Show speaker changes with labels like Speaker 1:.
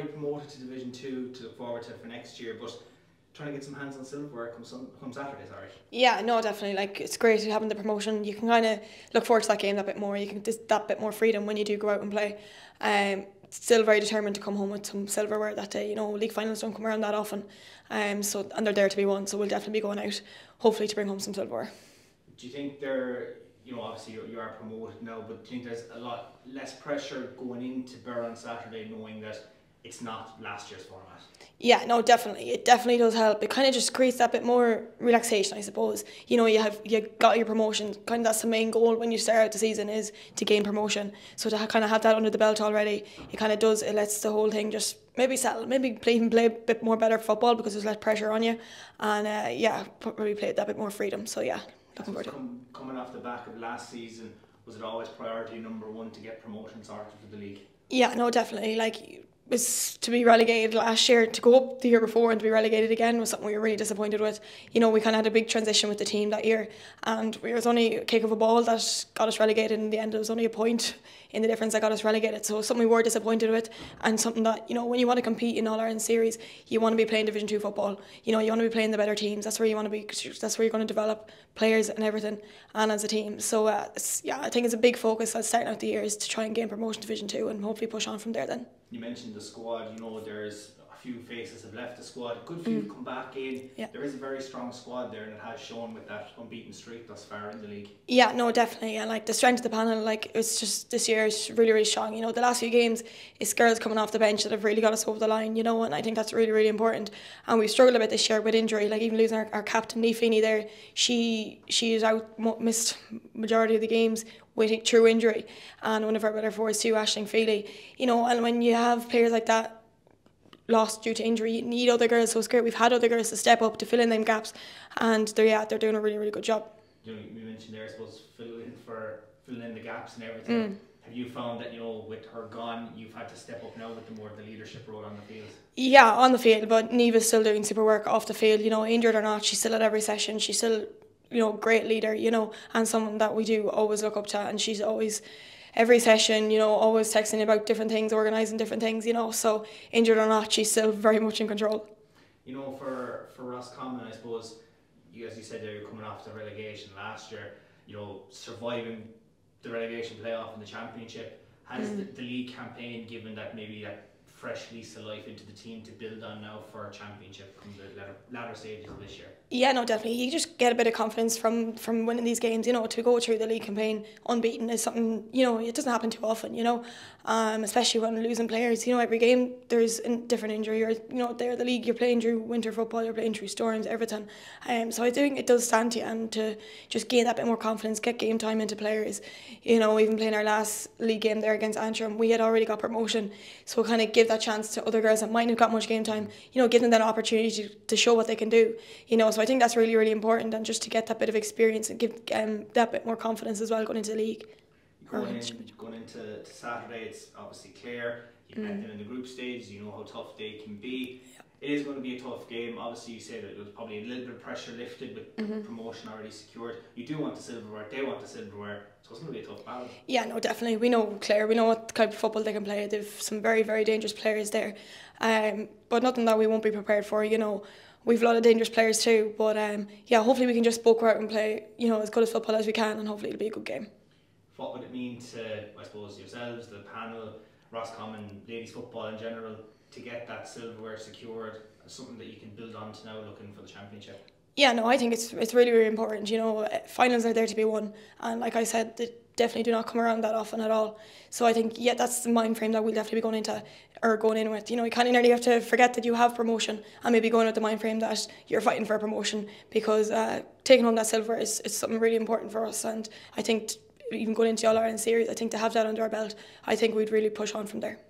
Speaker 1: already promoted to Division Two to look forward to for next year, but trying to get some hands on silverware come some, come Saturday, sorry.
Speaker 2: Yeah, no, definitely. Like it's great having the promotion. You can kind of look forward to that game that bit more. You can just that bit more freedom when you do go out and play. Um, still very determined to come home with some silverware that day. You know, league finals don't come around that often, um, so and they're there to be won. So we'll definitely be going out, hopefully to bring home some silverware.
Speaker 1: Do you think they're you know, obviously you, you are promoted now, but do you think there's a lot less pressure going into Birr on Saturday knowing that it's not last year's format?
Speaker 2: Yeah, no, definitely. It definitely does help. It kind of just creates that bit more relaxation, I suppose. You know, you have you got your promotion. Kind of that's the main goal when you start out the season is to gain promotion. So to kind of have that under the belt already, it kind of does. It lets the whole thing just maybe settle, maybe play even play a bit more better football because there's less pressure on you, and uh, yeah, probably play that bit more freedom. So yeah, looking forward to it.
Speaker 1: Coming off the back of last season, was it always priority number one to get promotion sorted for the league?
Speaker 2: Yeah, no, definitely. Like was to be relegated last year to go up the year before and to be relegated again was something we were really disappointed with. You know, we kind of had a big transition with the team that year, and it was only a kick of a ball that got us relegated. In the end, it was only a point in the difference that got us relegated. So something we were disappointed with, and something that you know when you want to compete in All Ireland series, you want to be playing Division Two football. You know, you want to be playing the better teams. That's where you want to be. That's where you're going to develop players and everything, and as a team. So uh, yeah, I think it's a big focus at starting out the year is to try and gain promotion Division Two and hopefully push on from there. Then
Speaker 1: you mentioned the squad. You know, there's few faces have left the squad. A good few mm. come back in. Yeah. There is a very strong squad there, and it has shown with that unbeaten streak thus far in the league.
Speaker 2: Yeah, no, definitely. And like the strength of the panel, like it's just this year is really, really strong. You know, the last few games, it's girls coming off the bench that have really got us over the line. You know, and I think that's really, really important. And we've struggled a bit this year with injury. Like even losing our, our captain, Lee Feeney, there, she she is out missed majority of the games with true injury, and one of our better forwards too, Ashling Feely. You know, and when you have players like that lost due to injury, you need other girls. So it's great we've had other girls to step up to fill in them gaps, and they're yeah they're doing a really really good job.
Speaker 1: You know, you mentioned there, I suppose, filling in for filling in the gaps and everything. Mm. Have you found that you know with her gone, you've had to step up now with the more of the leadership role on the field?
Speaker 2: Yeah, on the field, but Neva's still doing super work off the field. You know, injured or not, she's still at every session. She's still you know, great leader, you know, and someone that we do always look up to. And she's always, every session, you know, always texting about different things, organising different things, you know. So injured or not, she's still very much in control.
Speaker 1: You know, for for Roscommon, I suppose, you as you said, they were coming off the relegation last year. You know, surviving the relegation playoff and the championship. Has mm. the, the league campaign given that maybe that fresh lease of life into the team to build on now for a championship come the latter, latter stages of this year?
Speaker 2: Yeah, no, definitely. You just get a bit of confidence from from winning these games. You know, to go through the league campaign unbeaten is something you know it doesn't happen too often. You know, um, especially when losing players. You know, every game there's a different injury, or you know, there the league you're playing through winter football, you're playing through storms, everything. Um, so I think it does stand to you, and to just gain that bit more confidence, get game time into players. You know, even playing our last league game there against Antrim, we had already got promotion, so kind of give that chance to other girls that might not have got much game time. You know, give them that opportunity to, to show what they can do. You know, so I think that's really really important, and just to get that bit of experience and give um, that bit more confidence as well going into the league.
Speaker 1: Going, in, going into Saturday, it's obviously clear. You've mm. met them in the group stage. You know how tough they can be. Yeah. It is going to be a tough game. Obviously, you said that it was probably a little bit of pressure lifted with mm-hmm. promotion already secured. You do want the silverware. They want the silverware. So it's going to be a tough battle.
Speaker 2: Yeah, no, definitely. We know Clare. We know what kind of football they can play. They've some very, very dangerous players there. Um, but nothing that we won't be prepared for. You know, we've a lot of dangerous players too. But um, yeah, hopefully we can just go out and play, you know, as good as football as we can, and hopefully it'll be a good game.
Speaker 1: What would it mean to, I suppose, yourselves, the panel, Roscommon, ladies football in general, to get that silverware secured? Something that you can build on to now, looking for the championship.
Speaker 2: Yeah, no, I think it's it's really really important. You know, finals are there to be won, and like I said, the definitely do not come around that often at all. So I think yeah, that's the mind frame that we'll definitely be going into or going in with. You know, you of nearly have to forget that you have promotion and maybe going with the mind frame that you're fighting for promotion because uh, taking home that silver is, is something really important for us. And I think even going into the All Ireland series, I think to have that under our belt, I think we'd really push on from there.